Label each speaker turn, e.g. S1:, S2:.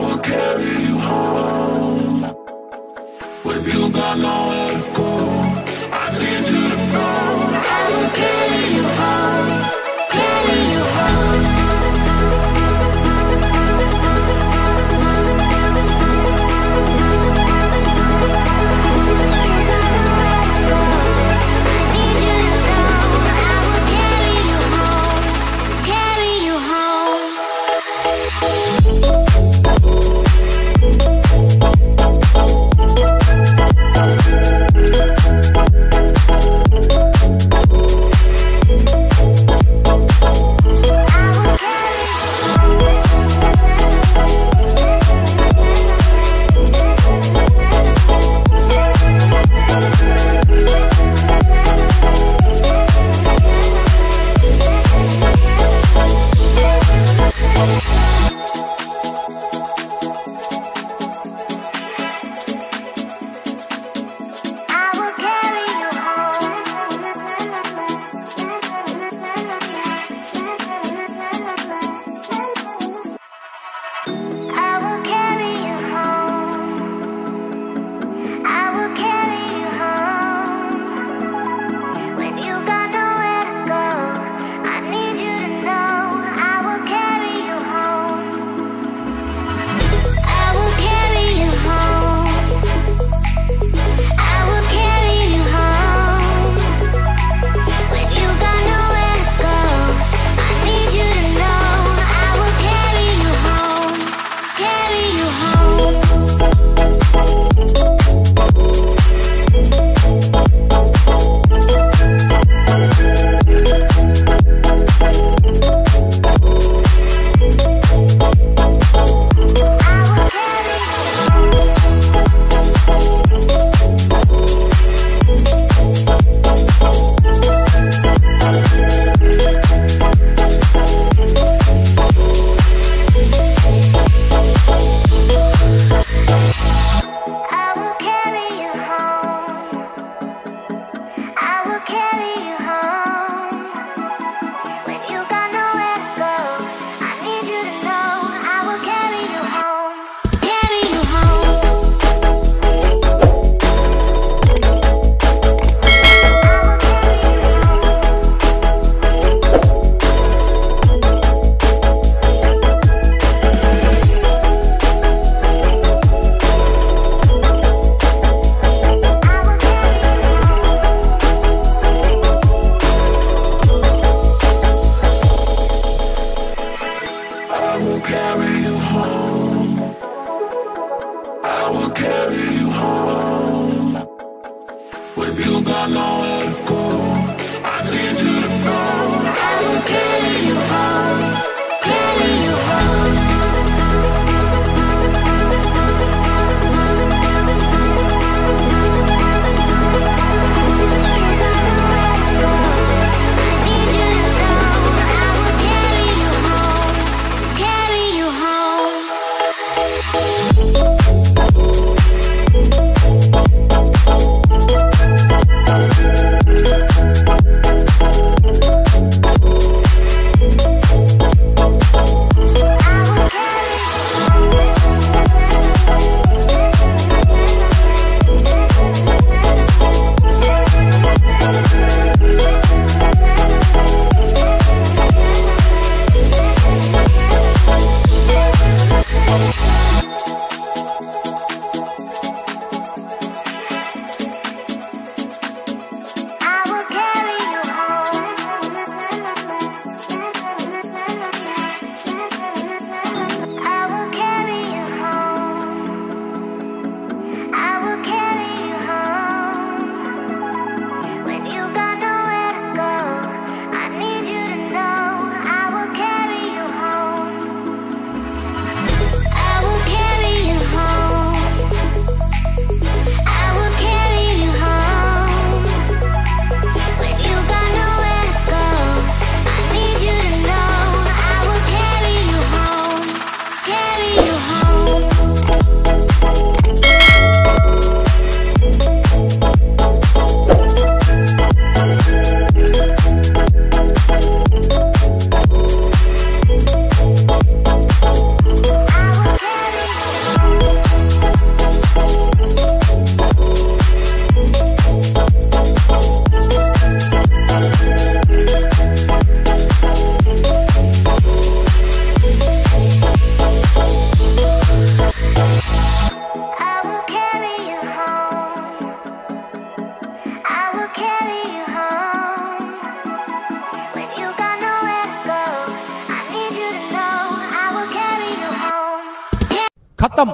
S1: will carry you home. With you got nowhere Thank खत्म।